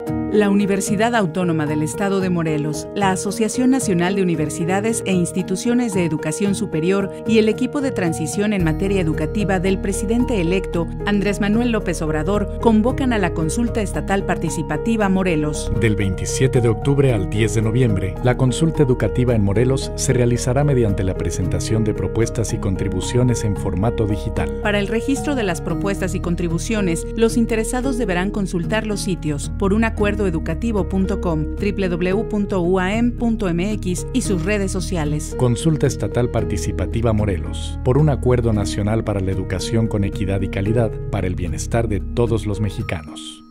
thank you La Universidad Autónoma del Estado de Morelos, la Asociación Nacional de Universidades e Instituciones de Educación Superior y el equipo de transición en materia educativa del presidente electo Andrés Manuel López Obrador convocan a la consulta estatal participativa Morelos. Del 27 de octubre al 10 de noviembre, la consulta educativa en Morelos se realizará mediante la presentación de propuestas y contribuciones en formato digital. Para el registro de las propuestas y contribuciones, los interesados deberán consultar los sitios por un acuerdo educativo.com, www.uam.mx y sus redes sociales. Consulta Estatal Participativa Morelos, por un acuerdo nacional para la educación con equidad y calidad para el bienestar de todos los mexicanos.